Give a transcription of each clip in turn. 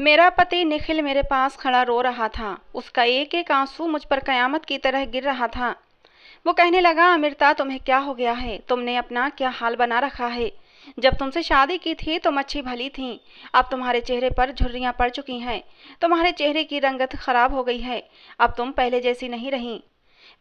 मेरा पति निखिल मेरे पास खड़ा रो रहा था। उसका एक एक आँसू मुझ पर कयामत की तरह गिर रहा था। वो कहने लगा अमृता तुम्हें क्या हो गया है? तुमने अपना क्या हाल बना रखा है? जब तुमसे शादी की थी, तुम अच्छी भली थी। अब तुम्हारे चेहरे पर झुर्रियाँ पड़ चुकी हैं। तुम्हारे चेहरे की रंगत खराब हो गई है। अब तुम पहले जैसी नहीं रही।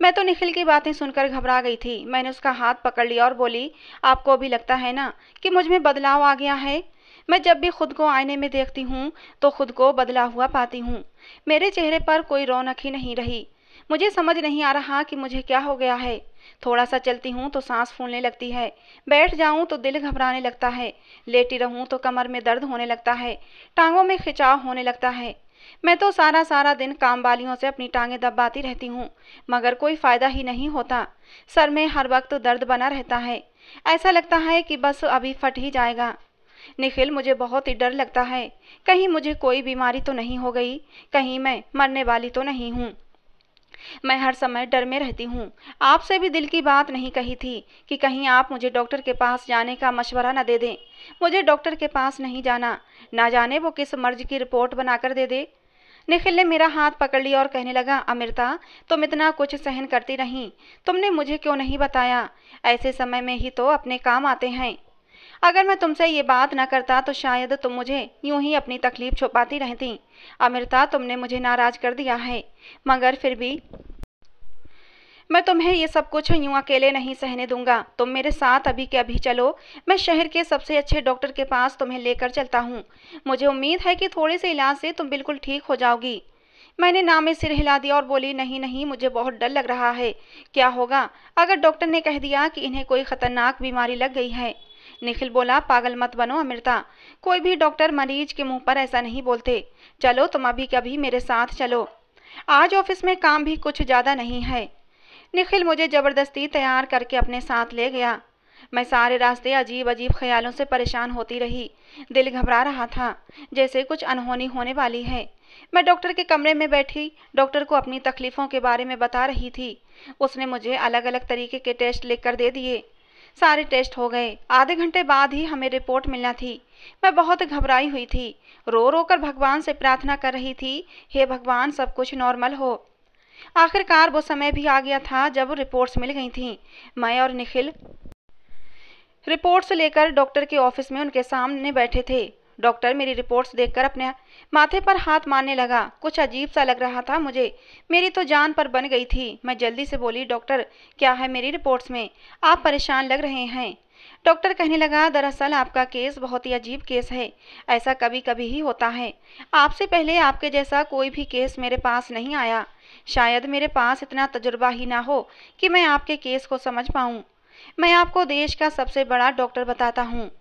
मैं तो निखिल की बातें सुनकर घबरा गई थी। मैंने उसका हाथ पकड़ लिया और बोली, आपको भी लगता है ना कि मुझमें बदलाव आ गया है? मैं जब भी खुद को आईने में देखती हूँ तो खुद को बदला हुआ पाती हूँ। मेरे चेहरे पर कोई रौनक ही नहीं रही। मुझे समझ नहीं आ रहा कि मुझे क्या हो गया है। थोड़ा सा चलती हूँ तो सांस फूलने लगती है। बैठ जाऊँ तो दिल घबराने लगता है। लेटी रहूँ तो कमर में दर्द होने लगता है। टांगों में खिंचाव होने लगता है। मैं तो सारा सारा दिन काम वालियों से अपनी टांगें दबाती रहती हूँ, मगर कोई फ़ायदा ही नहीं होता। सर में हर वक्त दर्द बना रहता है। ऐसा लगता है कि बस अभी फट ही जाएगा। निखिल, मुझे बहुत ही डर लगता है। कहीं मुझे कोई बीमारी तो नहीं हो गई? कहीं मैं मरने वाली तो नहीं हूँ। मैं हर समय डर में रहती हूँ। आपसे भी दिल की बात नहीं कही थी कि कहीं आप मुझे डॉक्टर के पास जाने का मशवरा न दे दें। मुझे डॉक्टर के पास नहीं जाना। ना जाने वो किस मर्ज की रिपोर्ट बनाकर दे दे। निखिल ने मेरा हाथ पकड़ लिया और कहने लगा, अमृता, तुम इतना कुछ सहन करती रही। तुमने मुझे क्यों नहीं बताया? ऐसे समय में ही तो अपने काम आते हैं। अगर मैं तुमसे ये बात ना करता तो शायद तुम मुझे यूँ ही अपनी तकलीफ़ छुपाती रहती। अमृता, तुमने मुझे नाराज़ कर दिया है। मगर फिर भी मैं तुम्हें ये सब कुछ यूँ अकेले नहीं सहने दूँगा। तुम मेरे साथ अभी के अभी चलो। मैं शहर के सबसे अच्छे डॉक्टर के पास तुम्हें लेकर चलता हूँ। मुझे उम्मीद है कि थोड़े से इलाज से तुम बिल्कुल ठीक हो जाओगी। मैंने नामे सिर हिला दिया और बोली, नहीं नहीं, मुझे बहुत डर लग रहा है। क्या होगा? अगर डॉक्टर ने कह दिया कि इन्हें कोई खतरनाक बीमारी लग गई है निखिल बोला, पागल मत बनो अमृता। कोई भी डॉक्टर मरीज़ के मुँह पर ऐसा नहीं बोलते। चलो, तुम अभी कभी मेरे साथ चलो। आज ऑफ़िस में काम भी कुछ ज़्यादा नहीं है। निखिल मुझे ज़बरदस्ती तैयार करके अपने साथ ले गया। मैं सारे रास्ते अजीब अजीब ख्यालों से परेशान होती रही। दिल घबरा रहा था, जैसे कुछ अनहोनी होने वाली है। मैं डॉक्टर के कमरे में बैठी, डॉक्टर को अपनी तकलीफ़ों के बारे में बता रही थी। उसने मुझे अलग अलग तरीके के टेस्ट लिख दे दिए। सारे टेस्ट हो गए। आधे घंटे बाद ही हमें रिपोर्ट मिलना थी। मैं बहुत घबराई हुई थी। रो रो कर भगवान से प्रार्थना कर रही थी, हे भगवान, सब कुछ नॉर्मल हो। आखिरकार वो समय भी आ गया था जब रिपोर्ट्स मिल गई थी। मैं और निखिल रिपोर्ट्स लेकर डॉक्टर के ऑफ़िस में उनके सामने बैठे थे। डॉक्टर मेरी रिपोर्ट्स देखकर अपने माथे पर हाथ मारने लगा। कुछ अजीब सा लग रहा था मुझे। मेरी तो जान पर बन गई थी। मैं जल्दी से बोली, डॉक्टर, क्या है मेरी रिपोर्ट्स में? आप परेशान लग रहे हैं। डॉक्टर कहने लगा, दरअसल आपका केस बहुत ही अजीब केस है। ऐसा कभी कभी ही होता है। आपसे पहले आपके जैसा कोई भी केस मेरे पास नहीं आया। शायद मेरे पास इतना तजुर्बा ही ना हो कि मैं आपके केस को समझ पाऊँ। मैं आपको देश का सबसे बड़ा डॉक्टर बताता हूँ।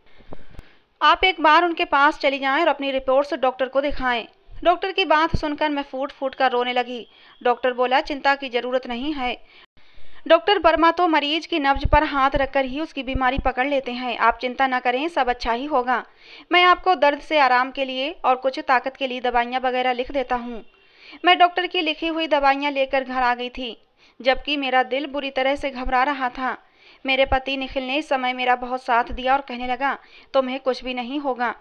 आप एक बार उनके पास चली जाएँ और अपनी रिपोर्ट्स डॉक्टर को दिखाएँ। डॉक्टर की बात सुनकर मैं फूट फूट कर रोने लगी। डॉक्टर बोला, चिंता की ज़रूरत नहीं है। डॉक्टर वर्मा तो मरीज़ की नब्ज पर हाथ रखकर ही उसकी बीमारी पकड़ लेते हैं। आप चिंता ना करें, सब अच्छा ही होगा। मैं आपको दर्द से आराम के लिए और कुछ ताकत के लिए दवाइयाँ वगैरह लिख देता हूँ। मैं डॉक्टर की लिखी हुई दवाइयाँ लेकर घर आ गई थी, जबकि मेरा दिल बुरी तरह से घबरा रहा था। मेरे पति निखिल ने इस समय मेरा बहुत साथ दिया और कहने लगा, तुम्हें कुछ भी नहीं होगा।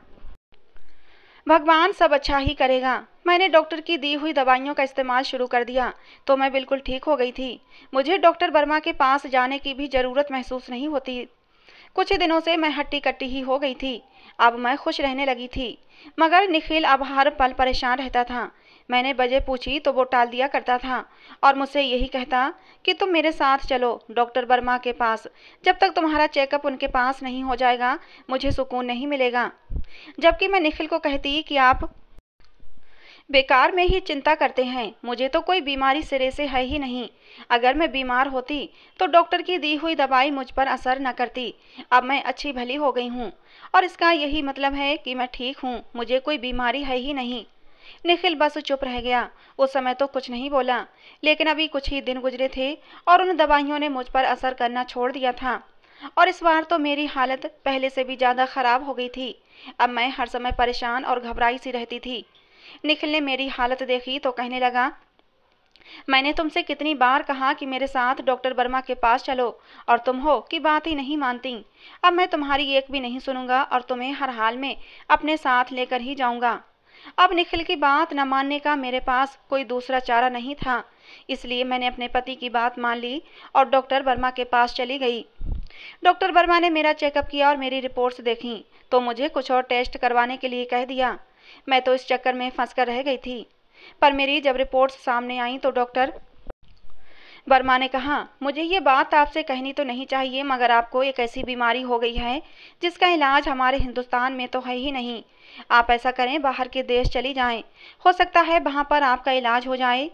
भगवान सब अच्छा ही करेगा। मैंने डॉक्टर की दी हुई दवाइयों का इस्तेमाल शुरू कर दिया तो मैं बिल्कुल ठीक हो गई थी। मुझे डॉक्टर वर्मा के पास जाने की भी ज़रूरत महसूस नहीं होती। कुछ दिनों से मैं हट्टी कट्टी ही हो गई थी। अब मैं खुश रहने लगी थी। मगर निखिल अब हर पल परेशान रहता था। मैंने वजह पूछी तो वो टाल दिया करता था और मुझसे यही कहता कि तुम मेरे साथ चलो, डॉक्टर वर्मा के पास। जब तक तुम्हारा चेकअप उनके पास नहीं हो जाएगा, मुझे सुकून नहीं मिलेगा। जबकि मैं निखिल को कहती कि आप बेकार में ही चिंता करते हैं, मुझे तो कोई बीमारी सिरे से है ही नहीं। अगर मैं बीमार होती तो डॉक्टर की दी हुई दवाई मुझ पर असर न करती। अब मैं अच्छी भली हो गई हूँ और इसका यही मतलब है कि मैं ठीक हूँ, मुझे कोई बीमारी है ही नहीं। निखिल बस चुप रह गया। उस समय तो कुछ नहीं बोला, लेकिन अभी कुछ ही दिन गुजरे थे और उन दवाइयों ने मुझ पर असर करना छोड़ दिया था। और इस बार तो मेरी हालत पहले से भी ज़्यादा ख़राब हो गई थी। अब मैं हर समय परेशान और घबराई सी रहती थी। निखिल ने मेरी हालत देखी तो कहने लगा, मैंने तुमसे कितनी बार कहा कि मेरे साथ डॉक्टर वर्मा के पास चलो और तुम हो कि बात ही नहीं मानती। अब मैं तुम्हारी एक भी नहीं सुनूँगा और तुम्हें हर हाल में अपने साथ लेकर ही जाऊँगा। अब निखिल की बात न मानने का मेरे पास कोई दूसरा चारा नहीं था। इसलिए मैंने अपने पति की बात मान ली और डॉक्टर वर्मा के पास चली गई। डॉक्टर वर्मा ने मेरा चेकअप किया और मेरी रिपोर्ट्स देखी तो मुझे कुछ और टेस्ट करवाने के लिए कह दिया। मैं तो इस चक्कर में फंस कर रह गई थी। पर मेरी जब रिपोर्ट्स सामने आई तो डॉक्टर वर्मा ने कहा, मुझे ये बात आपसे कहनी तो नहीं चाहिए, मगर आपको एक ऐसी बीमारी हो गई है, जिसका इलाज हमारे हिंदुस्तान में तो है ही नहीं। आप ऐसा करें, बाहर के देश चली जाएँ। हो सकता है वहाँ पर आपका इलाज हो जाए।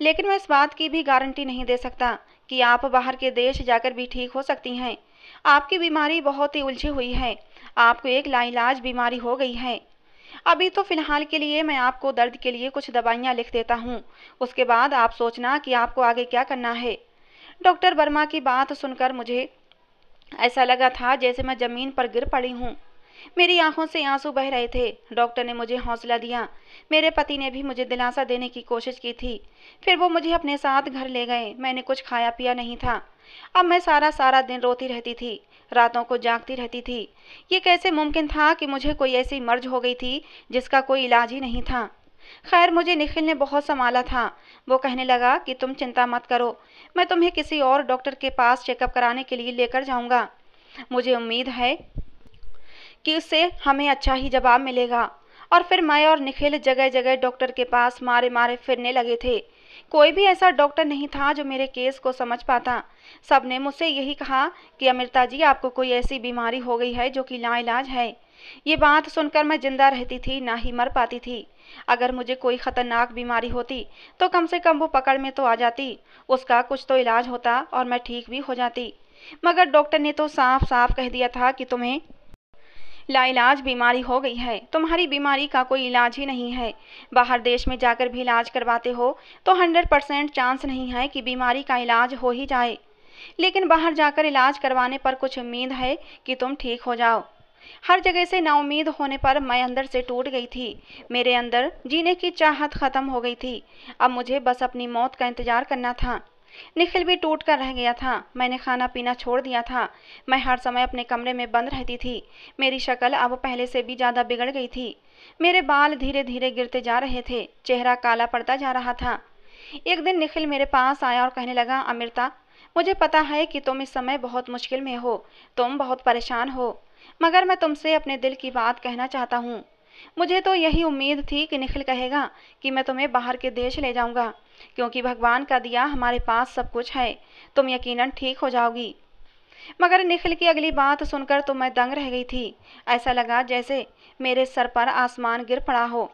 लेकिन मैं इस बात की भी गारंटी नहीं दे सकता कि आप बाहर के देश जाकर भी ठीक हो सकती हैं। आपकी बीमारी बहुत ही उलझी हुई है। आपको एक लाइलाज बीमारी हो गई है। अभी तो फ़िलहाल के लिए मैं आपको दर्द के लिए कुछ दवाइयाँ लिख देता हूँ। उसके बाद आप सोचना कि आपको आगे क्या करना है। डॉक्टर वर्मा की बात सुनकर मुझे ऐसा लगा था जैसे मैं ज़मीन पर गिर पड़ी हूँ। मेरी आँखों से आँसू बह रहे थे। डॉक्टर ने मुझे हौसला दिया। मेरे पति ने भी मुझे दिलासा देने की कोशिश की थी। फिर वो मुझे अपने साथ घर ले गए। मैंने कुछ खाया पिया नहीं था। अब मैं सारा सारा दिन रोती रहती थी। रातों को जागती रहती थी। ये कैसे मुमकिन था कि मुझे कोई ऐसी मर्ज हो गई थी जिसका कोई इलाज ही नहीं था? खैर, मुझे निखिल ने बहुत संभाला था। वो कहने लगा कि तुम चिंता मत करो। मैं तुम्हें किसी और डॉक्टर के पास चेकअप कराने के लिए लेकर जाऊँगा। मुझे उम्मीद है कि उससे हमें अच्छा ही जवाब मिलेगा। और फिर मैं और निखिल जगह जगह डॉक्टर के पास मारे मारे फिरने लगे थे। कोई भी ऐसा डॉक्टर नहीं था जो मेरे केस को समझ पाता। सबने मुझसे यही कहा कि अमृता जी, आपको कोई ऐसी बीमारी हो गई है जो कि लाइलाज है? ये बात सुनकर मैं ज़िंदा रहती थी, ना ही मर पाती थी। अगर मुझे कोई ख़तरनाक बीमारी होती तो कम से कम वो पकड़ में तो आ जाती। उसका कुछ तो इलाज होता और मैं ठीक भी हो जाती। मगर डॉक्टर ने तो साफ़ साफ़ कह दिया था कि तुम्हें लाइलाज बीमारी हो गई है। तुम्हारी बीमारी का कोई इलाज ही नहीं है। बाहर देश में जाकर भी इलाज करवाते हो तो हंड्रेड परसेंट चांस नहीं है कि बीमारी का इलाज हो ही जाए। लेकिन बाहर जाकर इलाज करवाने पर कुछ उम्मीद है कि तुम ठीक हो जाओ। हर जगह से नाउमीद होने पर मैं अंदर से टूट गई थी। मेरे अंदर जीने की चाहत ख़त्म हो गई थी। अब मुझे बस अपनी मौत का इंतज़ार करना था। निखिल भी टूट कर रह गया था। मैंने खाना पीना छोड़ दिया था। मैं हर समय अपने कमरे में बंद रहती थी। मेरी शक्ल अब पहले से भी ज़्यादा बिगड़ गई थी। मेरे बाल धीरे धीरे गिरते जा रहे थे। चेहरा काला पड़ता जा रहा था। एक दिन निखिल मेरे पास आया और कहने लगा, अमृता, मुझे पता है कि तुम इस समय बहुत मुश्किल में हो। तुम बहुत परेशान हो। मगर मैं तुमसे अपने दिल की बात कहना चाहता हूँ। मुझे तो यही उम्मीद थी कि निखिल कहेगा कि मैं तुम्हें बाहर के देश ले जाऊँगा। क्योंकि भगवान का दिया हमारे पास सब कुछ है। तुम यकीनन ठीक हो जाओगी। मगर निखिल की अगली बात सुनकर तो मैं दंग रह गई थी। ऐसा लगा जैसे मेरे सर पर आसमान गिर पड़ा हो।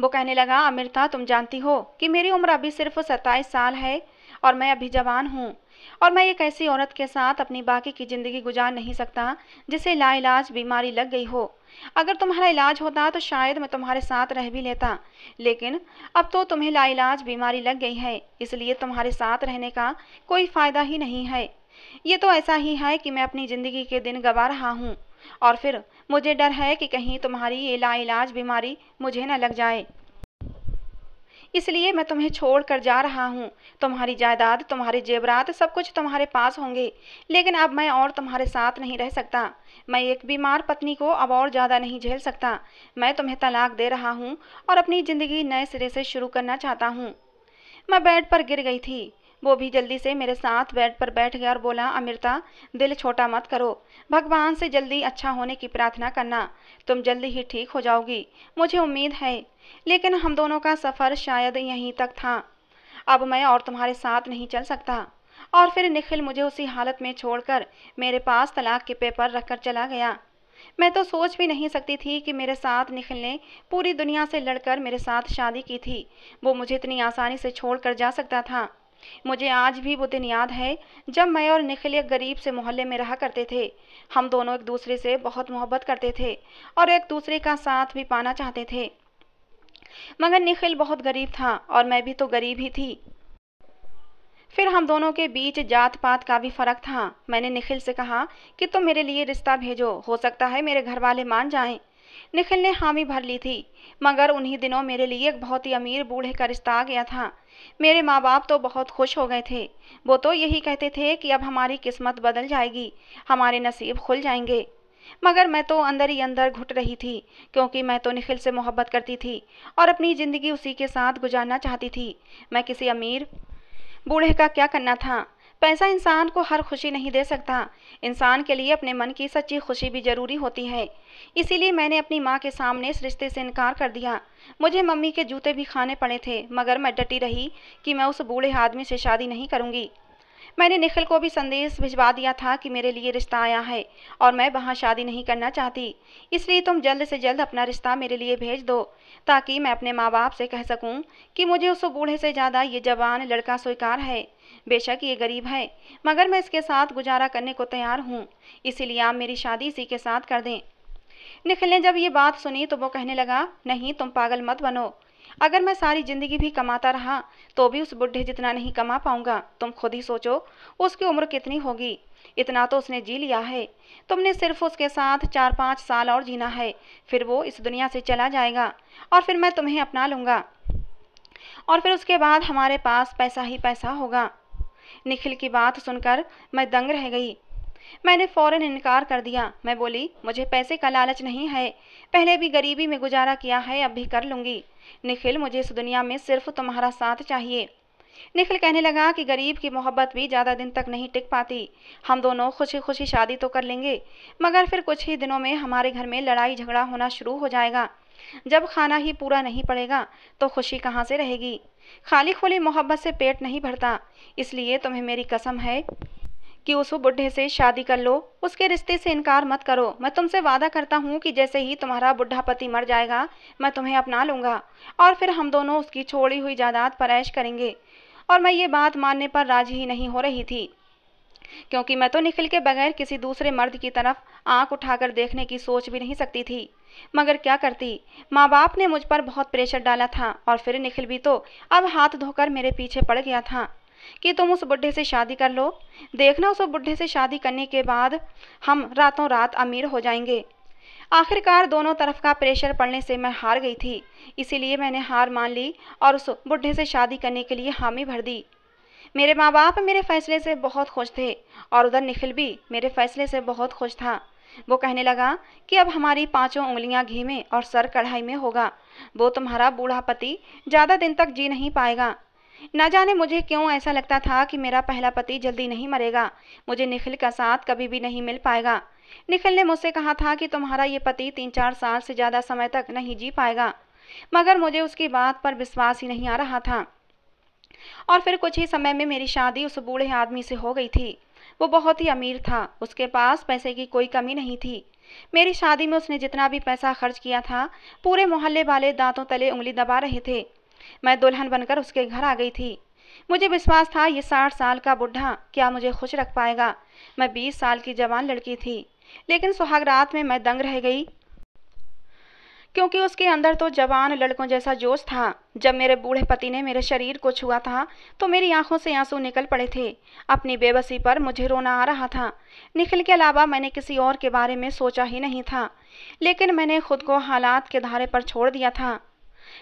वो कहने लगा, अमृता, तुम जानती हो कि मेरी उम्र अभी सिर्फ़ सत्ताईस साल है और मैं अभी जवान हूँ। और मैं एक ऐसी औरत के साथ अपनी बाकी की ज़िंदगी गुजार नहीं सकता, जिसे लाइलाज बीमारी लग गई हो। अगर तुम्हारा इलाज होता तो शायद मैं तुम्हारे साथ रह भी लेता। लेकिन अब तो तुम्हें लाइलाज बीमारी लग गई है, इसलिए तुम्हारे साथ रहने का कोई फ़ायदा ही नहीं है। ये तो ऐसा ही है कि मैं अपनी ज़िंदगी के दिन गवा रहा हूँ, और फिर मुझे डर है कि कहीं तुम्हारी ये लाइलाज बीमारी मुझे न लग जाए। इसलिए मैं तुम्हें छोड़ कर जा रहा हूँ। तुम्हारी जायदाद, तुम्हारे जेवरात सब कुछ तुम्हारे पास होंगे। लेकिन अब मैं और तुम्हारे साथ नहीं रह सकता। मैं एक बीमार पत्नी को अब और ज़्यादा नहीं झेल सकता। मैं तुम्हें तलाक दे रहा हूँ और अपनी ज़िंदगी नए सिरे से शुरू करना चाहता हूँ। मैं बेड पर गिर गई थी। वो भी जल्दी से मेरे साथ बेड पर बैठ गया और बोला, अमृता, दिल छोटा मत करो। भगवान से जल्दी अच्छा होने की प्रार्थना करना। तुम जल्दी ही ठीक हो जाओगी। मुझे उम्मीद है। लेकिन हम दोनों का सफ़र शायद यहीं तक था। अब मैं और तुम्हारे साथ नहीं चल सकता। और फिर निखिल मुझे उसी हालत में छोड़कर मेरे पास तलाक के पेपर रखकर चला गया। मैं तो सोच भी नहीं सकती थी कि मेरे साथ निखिल ने पूरी दुनिया से लड़कर मेरे साथ शादी की थी। वो मुझे इतनी आसानी से छोड़कर जा सकता था। मुझे आज भी वो दिन याद है, जब मैं और निखिल एक गरीब से मोहल्ले में रहा करते थे। हम दोनों एक दूसरे से बहुत मोहब्बत करते थे और एक दूसरे का साथ भी पाना चाहते थे। मगर निखिल बहुत गरीब था और मैं भी तो गरीब ही थी। फिर हम दोनों के बीच जात पात का भी फ़र्क था। मैंने निखिल से कहा कि तुम मेरे लिए रिश्ता भेजो, हो सकता है मेरे घर वाले मान जाएँ। निखिल ने हामी भर ली थी, मगर उन्हीं दिनों मेरे लिए एक बहुत ही अमीर बूढ़े का रिश्ता आ गया था। मेरे माँ बाप तो बहुत खुश हो गए थे। वो तो यही कहते थे कि अब हमारी किस्मत बदल जाएगी, हमारे नसीब खुल जाएँगे। मगर मैं तो अंदर ही अंदर घुट रही थी, क्योंकि मैं तो निखिल से मोहब्बत करती थी और अपनी ज़िंदगी उसी के साथ गुजारना चाहती थी। मैं किसी अमीर बूढ़े का क्या करना था? पैसा इंसान को हर खुशी नहीं दे सकता। इंसान के लिए अपने मन की सच्ची खुशी भी ज़रूरी होती है। इसीलिए मैंने अपनी माँ के सामने इस रिश्ते से इनकार कर दिया। मुझे मम्मी के जूते भी खाने पड़े थे, मगर मैं डटी रही कि मैं उस बूढ़े आदमी से शादी नहीं करूँगी। मैंने निखिल को भी संदेश भिजवा दिया था कि मेरे लिए रिश्ता आया है और मैं वहाँ शादी नहीं करना चाहती। इसलिए तुम जल्द से जल्द अपना रिश्ता मेरे लिए भेज दो, ताकि मैं अपने माँ बाप से कह सकूँ कि मुझे उस बूढ़े से ज़्यादा ये जवान लड़का स्वीकार है। बेशक ये गरीब है, मगर मैं इसके साथ गुजारा करने को तैयार हूँ, इसीलिए आप मेरी शादी इसी के साथ कर दें। निखिल ने जब ये बात सुनी तो वो कहने लगा, नहीं, तुम पागल मत बनो। अगर मैं सारी ज़िंदगी भी कमाता रहा तो भी उस बुढ़े जितना नहीं कमा पाऊँगा। तुम खुद ही सोचो, उसकी उम्र कितनी होगी? इतना तो उसने जी लिया है। तुमने सिर्फ़ उसके साथ चार पाँच साल और जीना है, फिर वो इस दुनिया से चला जाएगा, और फिर मैं तुम्हें अपना लूँगा। और फिर उसके बाद हमारे पास पैसा ही पैसा होगा। निखिल की बात सुनकर मैं दंग रह गई। मैंने फ़ौरन इनकार कर दिया। मैं बोली, मुझे पैसे का लालच नहीं है। पहले भी गरीबी में गुजारा किया है, अब भी कर लूँगी। निखिल, मुझे इस दुनिया में सिर्फ़ तुम्हारा साथ चाहिए। निखिल कहने लगा कि गरीब की मोहब्बत भी ज़्यादा दिन तक नहीं टिक पाती। हम दोनों खुशी खुशी शादी तो कर लेंगे, मगर फिर कुछ ही दिनों में हमारे घर में लड़ाई झगड़ा होना शुरू हो जाएगा। जब खाना ही पूरा नहीं पड़ेगा तो खुशी कहाँ से रहेगी? खाली खोली मोहब्बत से पेट नहीं भरता, इसलिए तुम्हें मेरी कसम है कि उस बुढ़े से शादी कर लो, उसके रिश्ते से इनकार मत करो। मैं तुमसे वादा करता हूँ कि जैसे ही तुम्हारा बुढ़ा पति मर जाएगा, मैं तुम्हें अपना लूँगा, और फिर हम दोनों उसकी छोड़ी हुई जायदाद पर ऐश करेंगे। और मैं ये बात मानने पर राज़ी ही नहीं हो रही थी, क्योंकि मैं तो निखिल के बगैर किसी दूसरे मर्द की तरफ़ आँख उठाकर देखने की सोच भी नहीं सकती थी। मगर क्या करती? माँ बाप ने मुझ पर बहुत प्रेशर डाला था और फिर निखिल भी तो अब हाथ धोकर मेरे पीछे पड़ गया था। कि तुम उस बुढ़े से शादी कर लो। देखना उस बुढ़े से शादी करने के बाद हम रातों रात अमीर हो जाएँगे। आखिरकार दोनों तरफ़ का प्रेशर पड़ने से मैं हार गई थी। इसीलिए मैंने हार मान ली और उस बुढ़े से शादी करने के लिए हामी भर दी। मेरे माँ बाप मेरे फैसले से बहुत खुश थे और उधर निखिल भी मेरे फैसले से बहुत खुश था। वो कहने लगा, कि अब हमारी पाँचों उंगलियाँ घी में और सर कढ़ाई में होगा। वो तुम्हारा बूढ़ा पति ज़्यादा दिन तक जी नहीं पाएगा। न जाने मुझे क्यों ऐसा लगता था कि मेरा पहला पति जल्दी नहीं मरेगा। मुझे निखिल का साथ कभी भी नहीं मिल पाएगा। निखिल ने मुझसे कहा था कि तुम्हारा ये पति तीन चार साल से ज़्यादा समय तक नहीं जी पाएगा। मगर मुझे उसकी बात पर विश्वास ही नहीं आ रहा था। और फिर कुछ ही समय में मेरी शादी उस बूढ़े आदमी से हो गई थी। वो बहुत ही अमीर था। उसके पास पैसे की कोई कमी नहीं थी। मेरी शादी में उसने जितना भी पैसा खर्च किया था, पूरे मोहल्ले वाले दांतों तले उंगली दबा रहे थे। मैं दुल्हन बनकर उसके घर आ गई थी। मुझे विश्वास था, ये साठ साल का बुढ़ा क्या मुझे खुश रख पाएगा। मैं बीस साल की जवान लड़की थी। लेकिन सुहाग रात में मैं दंग रह गई क्योंकि उसके अंदर तो जवान लड़कों जैसा जोश था। जब मेरे बूढ़े पति ने मेरे शरीर को छुआ था तो मेरी आँखों से आँसू निकल पड़े थे। अपनी बेबसी पर मुझे रोना आ रहा था। निखिल के अलावा मैंने किसी और के बारे में सोचा ही नहीं था। लेकिन मैंने खुद को हालात के धारे पर छोड़ दिया था।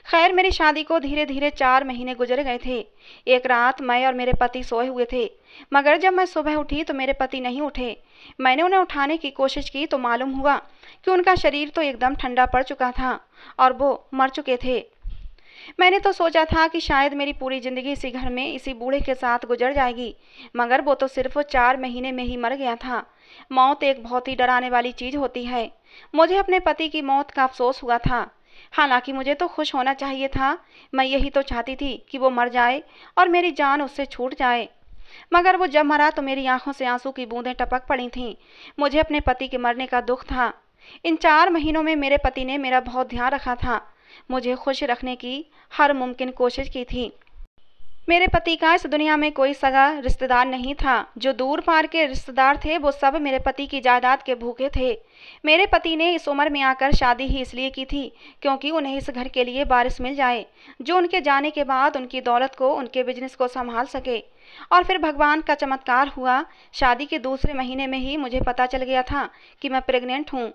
खैर, मेरी शादी को धीरे धीरे चार महीने गुजर गए थे। एक रात मैं और मेरे पति सोए हुए थे। मगर जब मैं सुबह उठी तो मेरे पति नहीं उठे। मैंने उन्हें उठाने की कोशिश की तो मालूम हुआ कि उनका शरीर तो एकदम ठंडा पड़ चुका था और वो मर चुके थे। मैंने तो सोचा था कि शायद मेरी पूरी ज़िंदगी इसी घर में, इसी बूढ़े के साथ गुजर जाएगी, मगर वो तो सिर्फ़ चार महीने में ही मर गया था। मौत एक बहुत ही डराने वाली चीज़ होती है। मुझे अपने पति की मौत का अफसोस हुआ था। हालाँकि मुझे तो खुश होना चाहिए था। मैं यही तो चाहती थी कि वो मर जाए और मेरी जान उससे छूट जाए। मगर वो जब मरा तो मेरी आँखों से आँसू की बूंदें टपक पड़ी थीं। मुझे अपने पति के मरने का दुख था। इन चार महीनों में मेरे पति ने मेरा बहुत ध्यान रखा था। मुझे खुश रखने की हर मुमकिन कोशिश की थी। मेरे पति का इस दुनिया में कोई सगा रिश्तेदार नहीं था। जो दूर पार के रिश्तेदार थे, वो सब मेरे पति की जायदाद के भूखे थे। मेरे पति ने इस उम्र में आकर शादी ही इसलिए की थी क्योंकि उन्हें इस घर के लिए बारिश मिल जाए, जो उनके जाने के बाद उनकी दौलत को, उनके बिज़नेस को संभाल सके। और फिर भगवान का चमत्कार हुआ। शादी के दूसरे महीने में ही मुझे पता चल गया था कि मैं प्रेग्नेंट हूँ।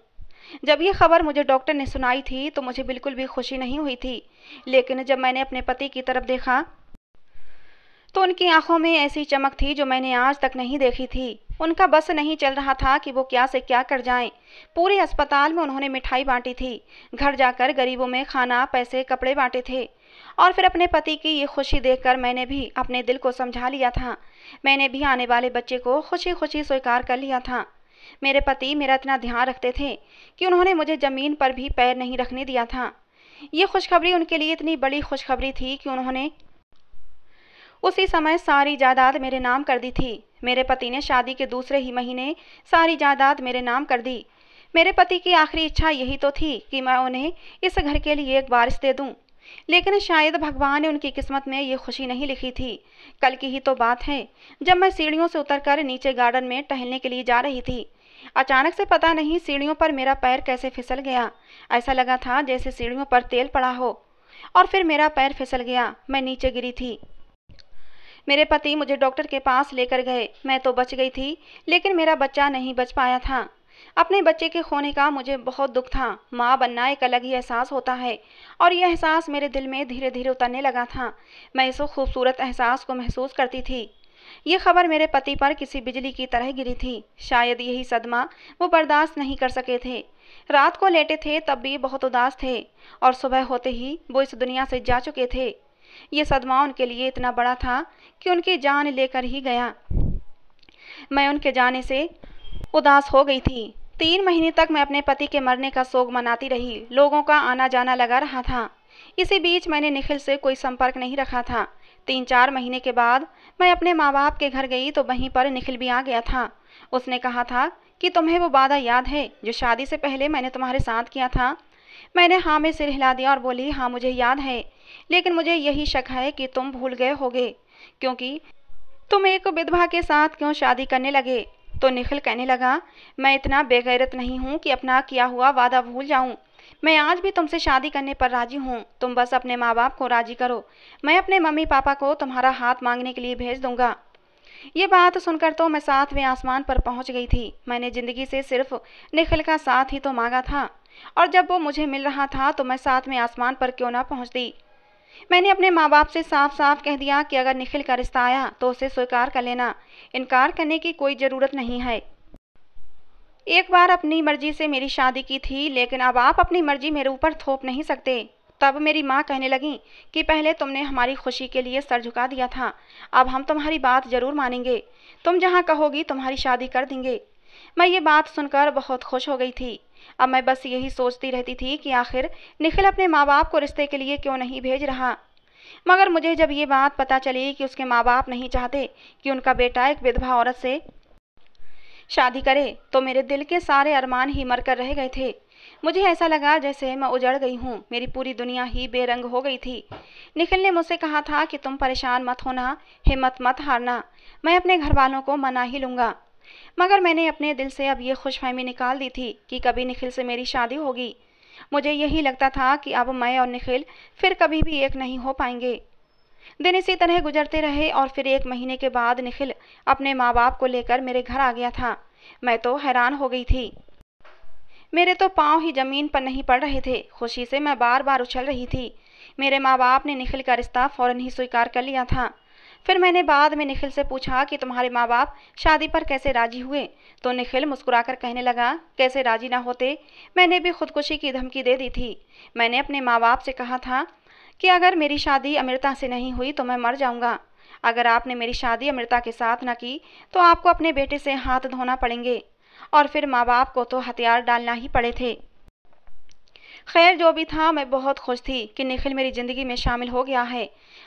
जब ये खबर मुझे डॉक्टर ने सुनाई थी तो मुझे बिल्कुल भी खुशी नहीं हुई थी। लेकिन जब मैंने अपने पति की तरफ़ देखा तो उनकी आँखों में ऐसी चमक थी जो मैंने आज तक नहीं देखी थी। उनका बस नहीं चल रहा था कि वो क्या से क्या कर जाएँ। पूरे अस्पताल में उन्होंने मिठाई बांटी थी। घर जाकर गरीबों में खाना, पैसे, कपड़े बांटे थे। और फिर अपने पति की ये खुशी देखकर मैंने भी अपने दिल को समझा लिया था। मैंने भी आने वाले बच्चे को खुशी खुशी स्वीकार कर लिया था। मेरे पति मेरा इतना ध्यान रखते थे कि उन्होंने मुझे ज़मीन पर भी पैर नहीं रखने दिया था। ये खुशखबरी उनके लिए इतनी बड़ी खुशखबरी थी कि उन्होंने उसी समय सारी जायदाद मेरे नाम कर दी थी। मेरे पति ने शादी के दूसरे ही महीने सारी जायदाद मेरे नाम कर दी। मेरे पति की आखिरी इच्छा यही तो थी कि मैं उन्हें इस घर के लिए एक बारिश दे दूँ। लेकिन शायद भगवान ने उनकी किस्मत में ये खुशी नहीं लिखी थी। कल की ही तो बात है, जब मैं सीढ़ियों से उतरकर नीचे गार्डन में टहलने के लिए जा रही थी। अचानक से पता नहीं सीढ़ियों पर मेरा पैर कैसे फिसल गया। ऐसा लगा था जैसे सीढ़ियों पर तेल पड़ा हो। और फिर मेरा पैर फिसल गया। मैं नीचे गिरी थी। मेरे पति मुझे डॉक्टर के पास लेकर गए। मैं तो बच गई थी, लेकिन मेरा बच्चा नहीं बच पाया था। अपने बच्चे के खोने का मुझे बहुत दुख था। माँ बनना एक अलग ही एहसास होता है, और यह एहसास मेरे दिल में धीरे धीरे उतरने लगा था। मैं इस खूबसूरत एहसास को महसूस करती थी। ये खबर मेरे पति पर किसी बिजली की तरह गिरी थी। शायद यही सदमा वो बर्दाश्त नहीं कर सके थे। रात को लेटे थे तब भी बहुत उदास थे, और सुबह होते ही वो इस दुनिया से जा चुके थे। ये सदमा उनके लिए इतना बड़ा था कि उनकी जान लेकर ही गया। मैं उनके जाने से उदास हो गई थी। तीन महीने तक मैं अपने पति के मरने का शोक मनाती रही। लोगों का आना जाना लगा रहा था। इसी बीच मैंने निखिल से कोई संपर्क नहीं रखा था। तीन चार महीने के बाद मैं अपने माँ बाप के घर गई तो वहीं पर निखिल भी आ गया था। उसने कहा था कि तुम्हें वो वादा याद है जो शादी से पहले मैंने तुम्हारे साथ किया था? मैंने हाँ में सिर हिला दिया और बोली हाँ मुझे याद है, लेकिन मुझे यही शक है कि तुम भूल गए होगे, क्योंकि तुम एक विधवा के साथ क्यों शादी करने लगे? तो निखिल कहने लगा, मैं इतना बेगैरत नहीं हूँ कि अपना किया हुआ वादा भूल जाऊँ। मैं आज भी तुमसे शादी करने पर राज़ी हूँ। तुम बस अपने माँ बाप को राज़ी करो। मैं अपने मम्मी पापा को तुम्हारा हाथ मांगने के लिए भेज दूँगा। ये बात सुनकर तो मैं सातवें आसमान पर पहुँच गई थी। मैंने ज़िंदगी से सिर्फ़ निखिल का साथ ही तो मांगा था। और जब वो मुझे मिल रहा था तो मैं साथ में आसमान पर क्यों ना पहुँचती। मैंने अपने माँ बाप से साफ़ साफ़ कह दिया कि अगर निखिल का रिश्ता आया तो उसे स्वीकार कर लेना। इनकार करने की कोई ज़रूरत नहीं है। एक बार अपनी मर्ज़ी से मेरी शादी की थी, लेकिन अब आप अपनी मर्ज़ी मेरे ऊपर थोप नहीं सकते। तब मेरी माँ कहने लगी कि पहले तुमने हमारी खुशी के लिए सर झुका दिया था। अब हम तुम्हारी बात ज़रूर मानेंगे। तुम जहाँ कहोगी तुम्हारी शादी कर देंगे। मैं ये बात सुनकर बहुत खुश हो गई थी। अब मैं बस यही सोचती रहती थी कि आखिर निखिल अपने माँ बाप को रिश्ते के लिए क्यों नहीं भेज रहा? मगर मुझे जब ये बात पता चली कि उसके माँ बाप नहीं चाहते कि उनका बेटा एक विधवा औरत से शादी करे तो मेरे दिल के सारे अरमान ही मरकर रह गए थे। मुझे ऐसा लगा जैसे मैं उजड़ गई हूँ, मेरी पूरी दुनिया ही बेरंग हो गई थी। निखिल ने मुझसे कहा था कि तुम परेशान मत होना, हिम्मत मत हारना। मैं अपने घर वालों को मना ही लूँगा। मगर मैंने अपने दिल से अब ये खुशफहमी निकाल दी थी कि कभी निखिल से मेरी शादी होगी। मुझे यही लगता था कि अब मैं और निखिल फिर कभी भी एक नहीं हो पाएँगे। दिन इसी तरह गुजरते रहे और फिर एक महीने के बाद निखिल अपने माँ बाप को लेकर मेरे घर आ गया था। मैं तो हैरान हो गई थी। मेरे तो पाँव ही ज़मीन पर नहीं पड़ रहे थे। खुशी से मैं बार बार उछल रही थी। मेरे माँ बाप ने निखिल का रिश्ता फ़ौरन ही स्वीकार कर लिया था। फिर मैंने बाद में निखिल से पूछा कि तुम्हारे माँ बाप शादी पर कैसे राज़ी हुए? तो निखिल मुस्कुराकर कहने लगा, कैसे राज़ी ना होते? मैंने भी खुदकुशी की धमकी दे दी थी। मैंने अपने माँ बाप से कहा था कि अगर मेरी शादी अमृता से नहीं हुई तो मैं मर जाऊँगा। अगर आपने मेरी शादी अमृता के साथ न की तो आपको अपने बेटे से हाथ धोना पड़ेंगे। और फिर माँ बाप को तो हथियार डालना ही पड़े थे। खैर, जो भी था, मैं बहुत खुश थी कि निखिल मेरी ज़िंदगी में शामिल हो गया है।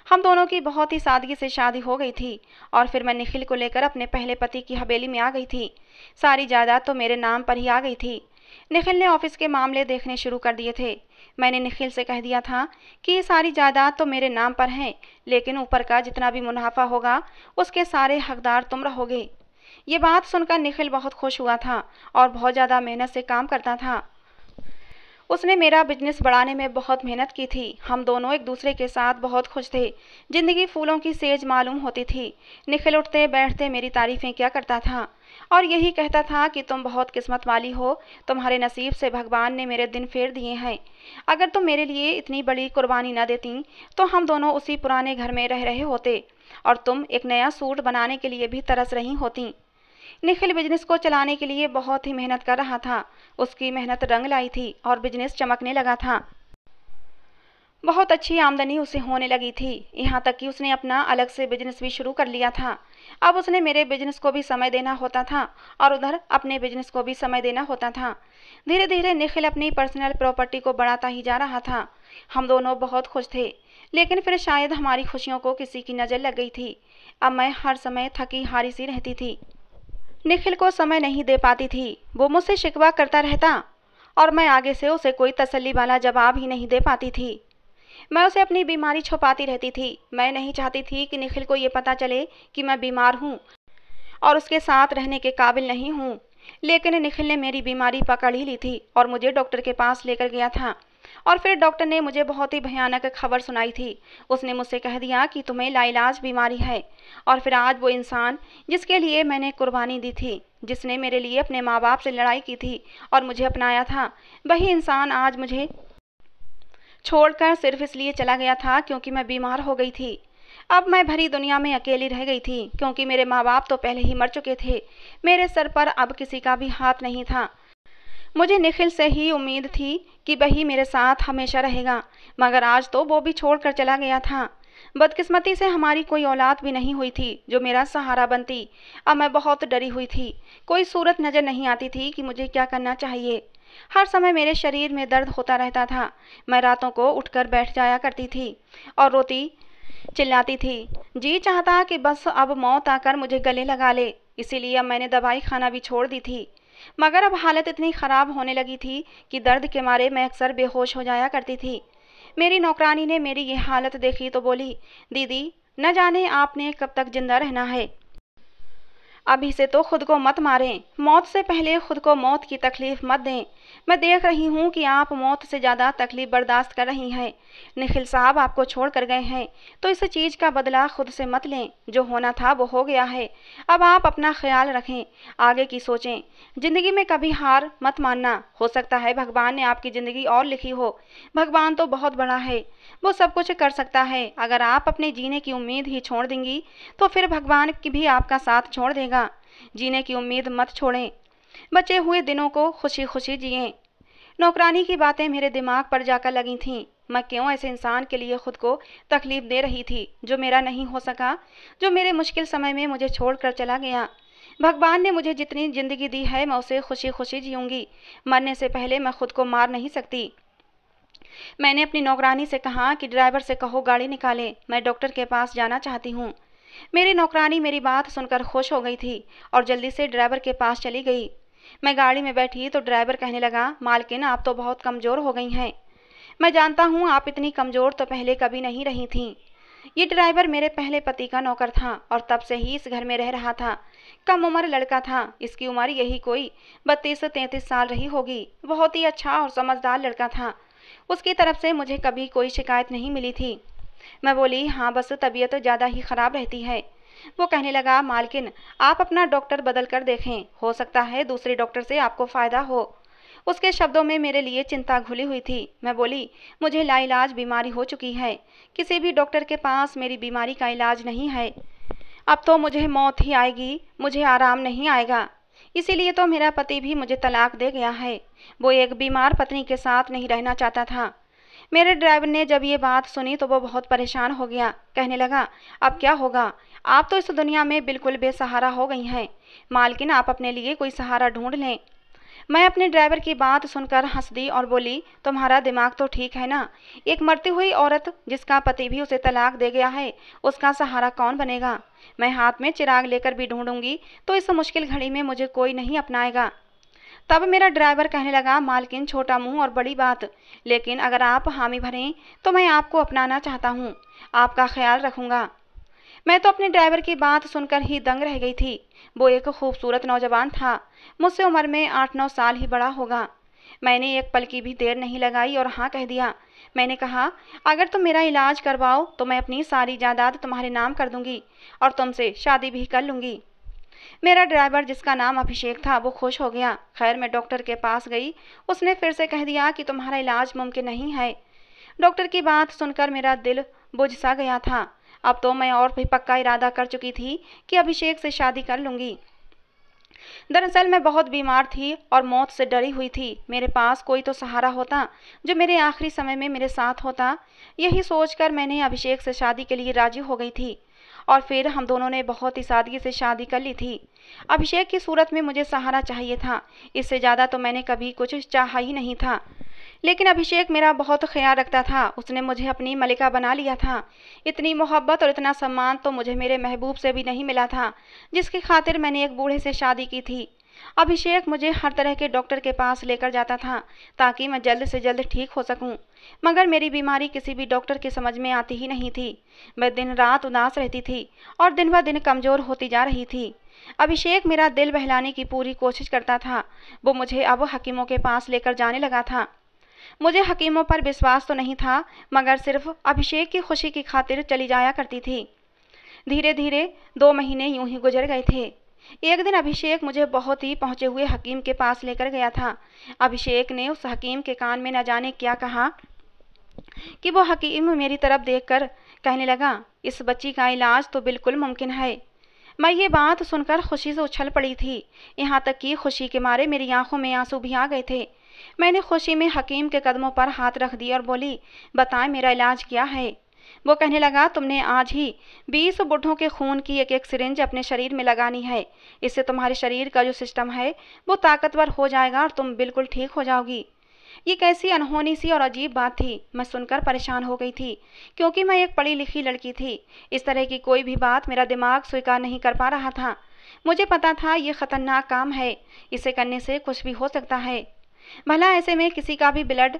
हम दोनों की बहुत ही सादगी से शादी हो गई थी और फिर मैं निखिल को लेकर अपने पहले पति की हवेली में आ गई थी। सारी जायदाद तो मेरे नाम पर ही आ गई थी। निखिल ने ऑफ़िस के मामले देखने शुरू कर दिए थे। मैंने निखिल से कह दिया था कि ये सारी जायदाद तो मेरे नाम पर हैं, लेकिन ऊपर का जितना भी मुनाफा होगा, उसके सारे हकदार तुम रहोगे। ये बात सुनकर निखिल बहुत खुश हुआ था और बहुत ज़्यादा मेहनत से काम करता था। उसने मेरा बिज़नेस बढ़ाने में बहुत मेहनत की थी। हम दोनों एक दूसरे के साथ बहुत खुश थे। ज़िंदगी फूलों की सेज मालूम होती थी। निखिल उठते बैठते मेरी तारीफ़ें क्या करता था? और यही कहता था कि तुम बहुत किस्मत वाली हो। तुम्हारे नसीब से भगवान ने मेरे दिन फेर दिए हैं। अगर तुम मेरे लिए इतनी बड़ी कुर्बानी न देती तो हम दोनों उसी पुराने घर में रह रहे होते। और तुम एक नया सूट बनाने के लिए भी तरस रही होती। निखिल बिज़नेस को चलाने के लिए बहुत ही मेहनत कर रहा था। उसकी मेहनत रंग लाई थी और बिज़नेस चमकने लगा था। बहुत अच्छी आमदनी उसे होने लगी थी। यहाँ तक कि उसने अपना अलग से बिज़नेस भी शुरू कर लिया था। अब उसने मेरे बिज़नेस को भी समय देना होता था और उधर अपने बिज़नेस को भी समय देना होता था। धीरे धीरे निखिल अपनी पर्सनल प्रॉपर्टी को बढ़ाता ही जा रहा था। हम दोनों बहुत खुश थे, लेकिन फिर शायद हमारी खुशियों को किसी की नज़र लग गई थी। अब मैं हर समय थकी हारी सी रहती थी। निखिल को समय नहीं दे पाती थी। वो मुझसे शिकवा करता रहता और मैं आगे से उसे कोई तसल्ली वाला जवाब ही नहीं दे पाती थी। मैं उसे अपनी बीमारी छुपाती रहती थी। मैं नहीं चाहती थी कि निखिल को ये पता चले कि मैं बीमार हूँ और उसके साथ रहने के काबिल नहीं हूँ। लेकिन निखिल ने मेरी बीमारी पकड़ ही ली थी और मुझे डॉक्टर के पास लेकर गया था। और फिर डॉक्टर ने मुझे बहुत ही भयानक खबर सुनाई थी। उसने मुझसे कह दिया कि तुम्हें लाइलाज बीमारी है और फिर आज वो इंसान, जिसके लिए मैंने कुर्बानी दी थी, जिसने मेरे लिए अपने माँ बाप से लड़ाई की थी और मुझे अपनाया था, वही इंसान आज मुझे छोड़कर सिर्फ़ इसलिए चला गया था क्योंकि मैं बीमार हो गई थी। अब मैं भरी दुनिया में अकेली रह गई थी, क्योंकि मेरे माँ बाप तो पहले ही मर चुके थे। मेरे सर पर अब किसी का भी हाथ नहीं था। मुझे निखिल से ही उम्मीद थी कि वही मेरे साथ हमेशा रहेगा। मगर आज तो वो भी छोड़कर चला गया था। बदकिस्मती से हमारी कोई औलाद भी नहीं हुई थी, जो मेरा सहारा बनती। अब मैं बहुत डरी हुई थी। कोई सूरत नज़र नहीं आती थी कि मुझे क्या करना चाहिए। हर समय मेरे शरीर में दर्द होता रहता था। मैं रातों को उठकर बैठ जाया करती थी और रोती, चिल्लाती थी। जी चाहता कि बस अब मौत आकर मुझे गले लगा ले। इसीलिए अब मैंने दवाई खाना भी छोड़ दी थी। मगर अब हालत इतनी ख़राब होने लगी थी कि दर्द के मारे मैं अक्सर बेहोश हो जाया करती थी। मेरी नौकरानी ने मेरी ये हालत देखी तो बोली, दीदी, न जाने आपने कब तक ज़िंदा रहना है। अभी से तो खुद को मत मारें। मौत से पहले खुद को मौत की तकलीफ़ मत दें। मैं देख रही हूँ कि आप मौत से ज़्यादा तकलीफ़ बर्दाश्त कर रही हैं। निखिल साहब आपको छोड़ कर गए हैं। तो इस चीज़ का बदला खुद से मत लें। जो होना था वो हो गया है। अब आप अपना ख्याल रखें। आगे की सोचें। ज़िंदगी में कभी हार मत मानना। हो सकता है भगवान ने आपकी ज़िंदगी और लिखी हो। भगवान तो बहुत बड़ा है। वो सब कुछ कर सकता है। अगर आप अपने जीने की उम्मीद ही छोड़ देंगी तो फिर भगवान की भी आपका साथ छोड़ देगा। जीने की उम्मीद मत छोड़ें। बचे हुए दिनों को खुशी खुशी जिए। नौकरानी की बातें मेरे दिमाग पर जाकर लगी थीं। मैं क्यों ऐसे इंसान के लिए खुद को तकलीफ़ दे रही थी, जो मेरा नहीं हो सका, जो मेरे मुश्किल समय में मुझे छोड़कर चला गया? भगवान ने मुझे जितनी ज़िंदगी दी है, मैं उसे खुशी खुशी जीऊँगी। मरने से पहले मैं खुद को मार नहीं सकती। मैंने अपनी नौकरानी से कहा कि ड्राइवर से कहो, गाड़ी निकाले, मैं डॉक्टर के पास जाना चाहती हूँ। मेरी नौकरानी मेरी बात सुनकर खुश हो गई थी और जल्दी से ड्राइवर के पास चली गई। मैं गाड़ी में बैठी तो ड्राइवर कहने लगा, मालकिन, आप तो बहुत कमज़ोर हो गई हैं। मैं जानता हूँ आप इतनी कमज़ोर तो पहले कभी नहीं रही थी। ये ड्राइवर मेरे पहले पति का नौकर था और तब से ही इस घर में रह रहा था। कम उम्र लड़का था, इसकी उम्र यही कोई बत्तीस से तैंतीस साल रही होगी। बहुत ही अच्छा और समझदार लड़का था। उसकी तरफ़ से मुझे कभी कोई शिकायत नहीं मिली थी। मैं बोली हाँ बस तबीयत ज़्यादा ही ख़राब रहती है। वो कहने लगा, मालकिन, आप अपना डॉक्टर बदल कर देखें। हो सकता है दूसरे डॉक्टर से आपको फ़ायदा हो उसके शब्दों में मेरे लिए चिंता घुली हुई थी। मैं बोली, मुझे लाइलाज बीमारी हो चुकी है। किसी भी डॉक्टर के पास मेरी बीमारी का इलाज नहीं है। अब तो मुझे मौत ही आएगी, मुझे आराम नहीं आएगा। इसीलिए तो मेरा पति भी मुझे तलाक दे गया है। वो एक बीमार पत्नी के साथ नहीं रहना चाहता था। मेरे ड्राइवर ने जब ये बात सुनी तो वो बहुत परेशान हो गया। कहने लगा, अब क्या होगा? आप तो इस दुनिया में बिल्कुल बेसहारा हो गई हैं। मालकिन, आप अपने लिए कोई सहारा ढूंढ लें। मैं अपने ड्राइवर की बात सुनकर हंस दी और बोली, तुम्हारा दिमाग तो ठीक है ना? एक मरती हुई औरत जिसका पति भी उसे तलाक दे गया है, उसका सहारा कौन बनेगा? मैं हाथ में चिराग लेकर भी ढूंढूँगी तो इस मुश्किल घड़ी में मुझे कोई नहीं अपनाएगा। तब मेरा ड्राइवर कहने लगा, मालकिन, छोटा मुँह और बड़ी बात। लेकिन अगर आप हामी भरें तो मैं आपको अपनाना चाहता हूँ। आपका ख्याल रखूँगा। मैं तो अपने ड्राइवर की बात सुनकर ही दंग रह गई थी। वो एक खूबसूरत नौजवान था। मुझसे उम्र में आठ नौ साल ही बड़ा होगा। मैंने एक पल की भी देर नहीं लगाई और हाँ कह दिया। मैंने कहा, अगर तुम मेरा इलाज करवाओ तो मैं अपनी सारी जायदाद तुम्हारे नाम कर दूँगी और तुमसे शादी भी कर लूँगी। मेरा ड्राइवर जिसका नाम अभिषेक था, वो खुश हो गया। खैर, मैं डॉक्टर के पास गई। उसने फिर से कह दिया कि तुम्हारा इलाज मुमकिन नहीं है। डॉक्टर की बात सुनकर मेरा दिल बुझ सा गया था। अब तो मैं और भी पक्का इरादा कर चुकी थी कि अभिषेक से शादी कर लूँगी। दरअसल मैं बहुत बीमार थी और मौत से डरी हुई थी। मेरे पास कोई तो सहारा होता, जो मेरे आखिरी समय में मेरे साथ होता। यही सोचकर मैंने अभिषेक से शादी के लिए राज़ी हो गई थी। और फिर हम दोनों ने बहुत ही सादगी से शादी कर ली थी। अभिषेक की सूरत में मुझे सहारा चाहिए था। इससे ज़्यादा तो मैंने कभी कुछ चाहा ही नहीं था। लेकिन अभिषेक मेरा बहुत ख्याल रखता था। उसने मुझे अपनी मलिका बना लिया था। इतनी मोहब्बत और इतना सम्मान तो मुझे मेरे महबूब से भी नहीं मिला था, जिसकी खातिर मैंने एक बूढ़े से शादी की थी। अभिषेक मुझे हर तरह के डॉक्टर के पास लेकर जाता था, ताकि मैं जल्द से जल्द ठीक हो सकूँ। मगर मेरी बीमारी किसी भी डॉक्टर के समझ में आती ही नहीं थी। मैं दिन रात उदास रहती थी और दिन ब दिन कमज़ोर होती जा रही थी। अभिषेक मेरा दिल बहलाने की पूरी कोशिश करता था। वो मुझे अब हकीमों के पास लेकर जाने लगा था। मुझे हकीमों पर विश्वास तो नहीं था, मगर सिर्फ़ अभिषेक की खुशी की खातिर चली जाया करती थी। धीरे धीरे दो महीने यूँ ही गुजर गए थे। एक दिन अभिषेक मुझे बहुत ही पहुँचे हुए हकीम के पास लेकर गया था। अभिषेक ने उस हकीम के कान में न जाने क्या कहा कि वो हकीम मेरी तरफ़ देखकर कहने लगा, इस बच्ची का इलाज तो बिल्कुल मुमकिन है। मैं ये बात सुनकर खुशी से उछल पड़ी थी। यहाँ तक कि खुशी के मारे मेरी आँखों में आँसू भी आ गए थे। मैंने खुशी में हकीम के कदमों पर हाथ रख दिया और बोली, बताएँ मेरा इलाज क्या है? वो कहने लगा, तुमने आज ही बीस बुढ़ों के खून की एक एक सिरिंज अपने शरीर में लगानी है। इससे तुम्हारे शरीर का जो सिस्टम है, वो ताकतवर हो जाएगा और तुम बिल्कुल ठीक हो जाओगी। ये कैसी अनहोनी सी और अजीब बात थी। मैं सुनकर परेशान हो गई थी, क्योंकि मैं एक पढ़ी लिखी लड़की थी। इस तरह की कोई भी बात मेरा दिमाग स्वीकार नहीं कर पा रहा था। मुझे पता था ये खतरनाक काम है। इसे करने से कुछ भी हो सकता है। भला ऐसे में किसी का भी ब्लड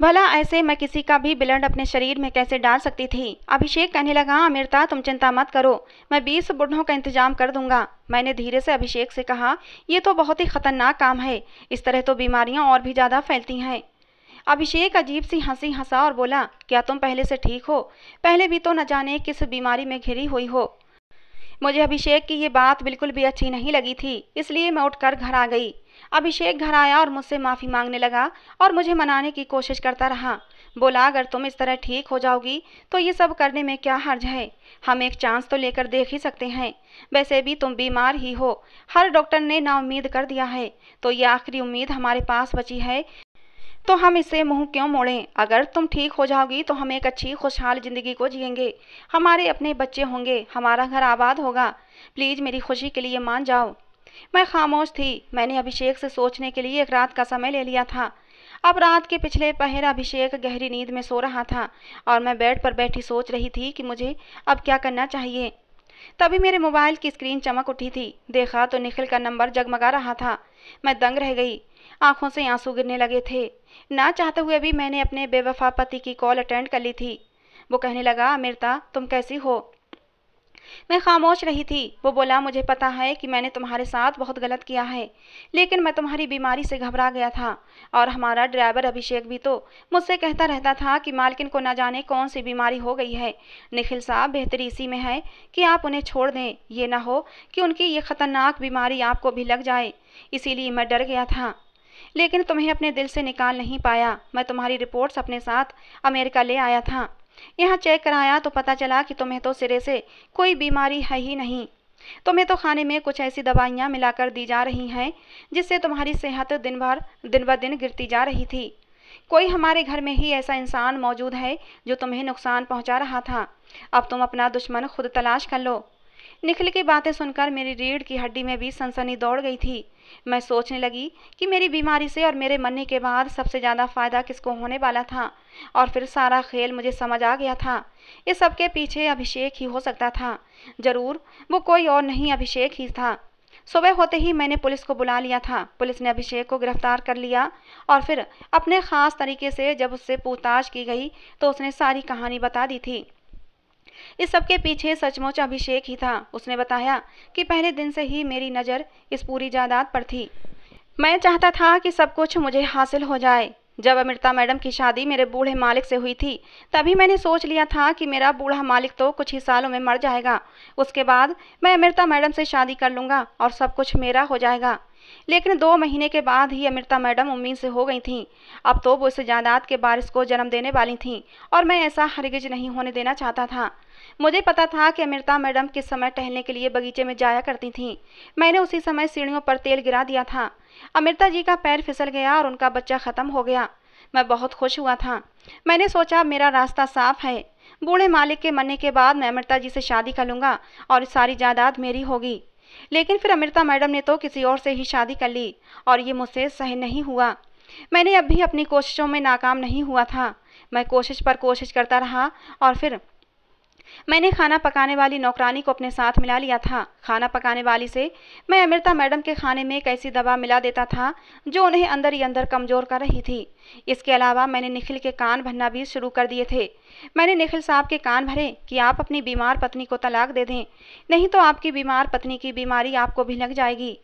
भला ऐसे मैं किसी का भी ब्लड अपने शरीर में कैसे डाल सकती थी? अभिषेक कहने लगा अमृता तुम चिंता मत करो। मैं बीस बुढ़ों का इंतज़ाम कर दूँगा। मैंने धीरे से अभिषेक से कहा यह तो बहुत ही खतरनाक काम है। इस तरह तो बीमारियाँ और भी ज़्यादा फैलती हैं। अभिषेक अजीब सी हँसी हंसा और बोला, क्या तुम पहले से ठीक हो? पहले भी तो न जाने किस बीमारी में घिरी हुई हो। मुझे अभिषेक की ये बात बिल्कुल भी अच्छी नहीं लगी थी, इसलिए मैं उठकर घर आ गई। अभिषेक घर आया और मुझसे माफ़ी मांगने लगा और मुझे मनाने की कोशिश करता रहा। बोला, अगर तुम इस तरह ठीक हो जाओगी तो ये सब करने में क्या हर्ज है? हम एक चांस तो लेकर देख ही सकते हैं। वैसे भी तुम बीमार ही हो। हर डॉक्टर ने ना उम्मीद कर दिया है। तो ये आखिरी उम्मीद हमारे पास बची है। तो हम इसे मुँह क्यों मोड़ें? अगर तुम ठीक हो जाओगी तो हम एक अच्छी, खुशहाल ज़िंदगी को जिएँगे। हमारे अपने बच्चे होंगे। हमारा घर आबाद होगा। प्लीज़ मेरी खुशी के लिए मान जाओ। मैं खामोश थी। मैंने अभिषेक से सोचने के लिए एक रात का समय ले लिया था। अब रात के पिछले पहर अभिषेक गहरी नींद में सो रहा था और मैं बेड पर बैठी सोच रही थी कि मुझे अब क्या करना चाहिए। तभी मेरे मोबाइल की स्क्रीन चमक उठी थी। देखा तो निखिल का नंबर जगमगा रहा था। मैं दंग रह गई। आँखों से आँसू गिरने लगे थे। ना चाहते हुए भी मैंने अपने बेवफा पति की कॉल अटेंड कर ली थी। वो कहने लगा अमृता तुम कैसी हो? मैं खामोश रही थी। वो बोला, मुझे पता है कि मैंने तुम्हारे साथ बहुत गलत किया है, लेकिन मैं तुम्हारी बीमारी से घबरा गया था और हमारा ड्राइवर अभिषेक भी तो मुझसे कहता रहता था कि मालकिन को ना जाने कौन सी बीमारी हो गई है। निखिल साहब, बेहतरी इसी में है कि आप उन्हें छोड़ दें। ये ना हो कि उनकी ये खतरनाक बीमारी आपको भी लग जाए। इसीलिए मैं डर गया था। लेकिन तुम्हें अपने दिल से निकाल नहीं पाया। मैं तुम्हारी रिपोर्ट्स अपने साथ अमेरिका ले आया था। यहाँ चेक कराया तो पता चला कि तुम्हें तो सिरे से कोई बीमारी है ही नहीं। तुम्हें तो खाने में कुछ ऐसी दवाइयाँ मिलाकर दी जा रही हैं, जिससे तुम्हारी सेहत दिन भर दिन ब दिन गिरती जा रही थी। कोई हमारे घर में ही ऐसा इंसान मौजूद है जो तुम्हें नुकसान पहुँचा रहा था। अब तुम अपना दुश्मन खुद तलाश कर लो। निखिल की बातें सुनकर मेरी रीढ़ की हड्डी में भी सनसनी दौड़ गई थी। मैं सोचने लगी कि मेरी बीमारी से और मेरे मरने के बाद सबसे ज़्यादा फ़ायदा किसको होने वाला था? और फिर सारा खेल मुझे समझ आ गया था। इस सब के पीछे अभिषेक ही हो सकता था। ज़रूर, वो कोई और नहीं अभिषेक ही था। सुबह होते ही मैंने पुलिस को बुला लिया था। पुलिस ने अभिषेक को गिरफ़्तार कर लिया और फिर अपने ख़ास तरीके से जब उससे पूछताछ की गई तो उसने सारी कहानी बता दी थी। इस सब के पीछे सचमुच अभिषेक ही था। उसने बताया कि पहले दिन से ही मेरी नज़र इस पूरी जायदाद पर थी। मैं चाहता था कि सब कुछ मुझे हासिल हो जाए। जब अमृता मैडम की शादी मेरे बूढ़े मालिक से हुई थी, तभी मैंने सोच लिया था कि मेरा बूढ़ा मालिक तो कुछ ही सालों में मर जाएगा। उसके बाद मैं अमृता मैडम से शादी कर लूँगा और सब कुछ मेरा हो जाएगा। लेकिन दो महीने के बाद ही अमृता मैडम उम्मीद से हो गई थीं। अब तो वो इस जायदाद के बारिश को जन्म देने वाली थीं और मैं ऐसा हरगिज नहीं होने देना चाहता था। मुझे पता था कि अमृता मैडम किस समय टहलने के लिए बगीचे में जाया करती थीं। मैंने उसी समय सीढ़ियों पर तेल गिरा दिया था। अमृता जी का पैर फिसल गया और उनका बच्चा ख़त्म हो गया। मैं बहुत खुश हुआ था। मैंने सोचा, मेरा रास्ता साफ़ है। बूढ़े मालिक के मरने के बाद मैं अमृता जी से शादी कर लूँगा और सारी जायदाद मेरी होगी। लेकिन फिर अमृता मैडम ने तो किसी और से ही शादी कर ली और ये मुझसे सह नहीं हुआ। मैंने अब भी अपनी कोशिशों में नाकाम नहीं हुआ था। मैं कोशिश पर कोशिश करता रहा और फिर मैंने खाना पकाने वाली नौकरानी को अपने साथ मिला लिया था। खाना पकाने वाली से मैं अमृता मैडम के खाने में एक ऐसी दवा मिला देता था, जो उन्हें अंदर ही अंदर कमज़ोर कर रही थी। इसके अलावा मैंने निखिल के कान भरना भी शुरू कर दिए थे। मैंने निखिल साहब के कान भरे कि आप अपनी बीमार पत्नी को तलाक दे दें। नहीं तो आपकी बीमार पत्नी की बीमारी आपको भी लग जाएगी।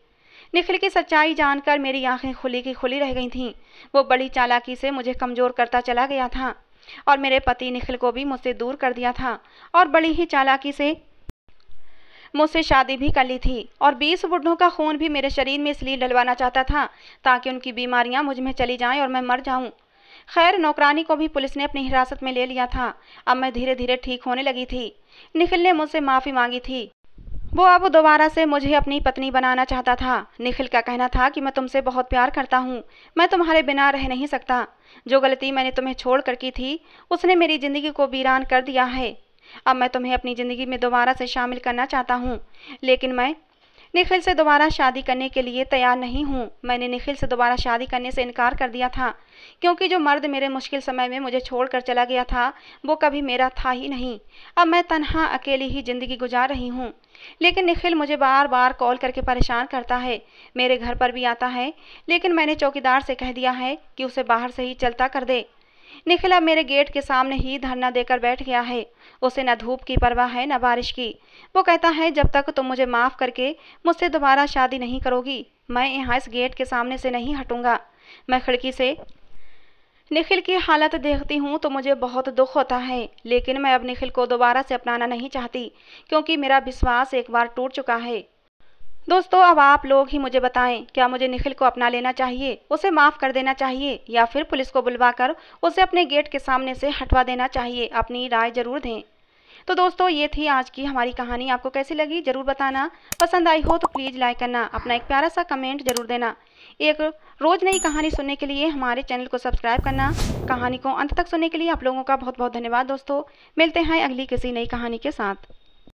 निखिल की सच्चाई जानकर मेरी आँखें खुली की खुली रह गई थीं। वो बड़ी चालाकी से मुझे कमज़ोर करता चला गया था। और मेरे पति निखिल को भी मुझसे दूर कर दिया था और बड़ी ही चालाकी से मुझसे शादी भी कर ली थी और बीस बुढ़ों का खून भी मेरे शरीर में इसलिए डलवाना चाहता था ताकि उनकी बीमारियाँ मुझमें चली जाएँ और मैं मर जाऊँ। खैर, नौकरानी को भी पुलिस ने अपनी हिरासत में ले लिया था। अब मैं धीरे धीरे ठीक होने लगी थी। निखिल ने मुझसे माफ़ी मांगी थी। वो अब दोबारा से मुझे अपनी पत्नी बनाना चाहता था। निखिल का कहना था कि मैं तुमसे बहुत प्यार करता हूँ। मैं तुम्हारे बिना रह नहीं सकता। जो गलती मैंने तुम्हें छोड़ कर की थी, उसने मेरी ज़िंदगी को वीरान कर दिया है। अब मैं तुम्हें अपनी ज़िंदगी में दोबारा से शामिल करना चाहता हूँ। लेकिन मैं निखिल से दोबारा शादी करने के लिए तैयार नहीं हूँ। मैंने निखिल से दोबारा शादी करने से इनकार कर दिया था, क्योंकि जो मर्द मेरे मुश्किल समय में मुझे छोड़कर चला गया था, वो कभी मेरा था ही नहीं। अब मैं तनहा, अकेली ही ज़िंदगी गुजार रही हूँ। लेकिन निखिल मुझे बार बार कॉल करके परेशान करता है। मेरे घर पर भी आता है, लेकिन मैंने चौकीदार से कह दिया है कि उसे बाहर से ही चलता कर दे। निखिल अब मेरे गेट के सामने ही धरना देकर बैठ गया है। उसे न धूप की परवाह है, न बारिश की। वो कहता है, जब तक तुम मुझे माफ़ करके मुझसे दोबारा शादी नहीं करोगी, मैं यहाँ इस गेट के सामने से नहीं हटूँगा। मैं खिड़की से निखिल की हालत देखती हूँ तो मुझे बहुत दुख होता है, लेकिन मैं अब निखिल को दोबारा से अपनाना नहीं चाहती, क्योंकि मेरा विश्वास एक बार टूट चुका है। दोस्तों, अब आप लोग ही मुझे बताएँ, क्या मुझे निखिल को अपना लेना चाहिए, उसे माफ़ कर देना चाहिए, या फिर पुलिस को बुलवाकर उसे अपने गेट के सामने से हटवा देना चाहिए? अपनी राय ज़रूर दें। तो दोस्तों, ये थी आज की हमारी कहानी। आपको कैसी लगी, ज़रूर बताना। पसंद आई हो तो प्लीज़ लाइक करना, अपना एक प्यारा सा कमेंट ज़रूर देना। एक रोज़ नई कहानी सुनने के लिए हमारे चैनल को सब्सक्राइब करना। कहानी को अंत तक सुनने के लिए आप लोगों का बहुत बहुत धन्यवाद दोस्तों। मिलते हैं अगली किसी नई कहानी के साथ।